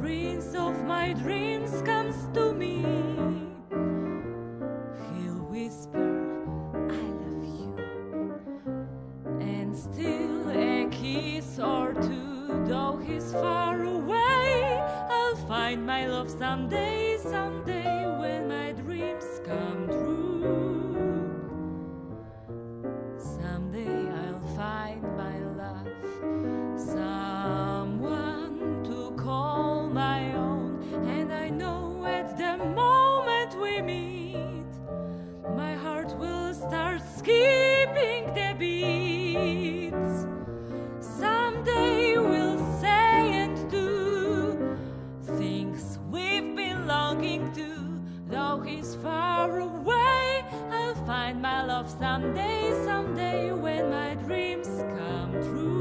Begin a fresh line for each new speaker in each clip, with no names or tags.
prince of my dreams comes to me, he'll whisper, I love you. And still a kiss or two, though he's far away, I'll find my love someday, someday. find my love someday, someday when my dreams come true.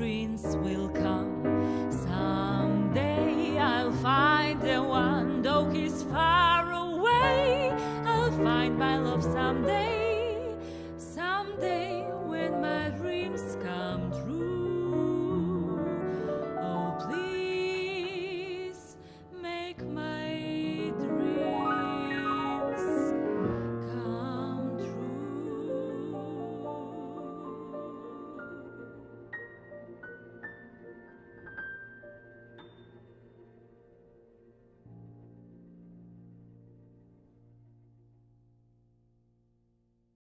prince will come.